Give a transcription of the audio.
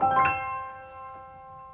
you